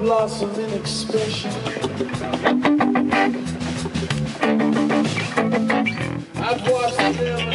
blossom in expression. I've watched them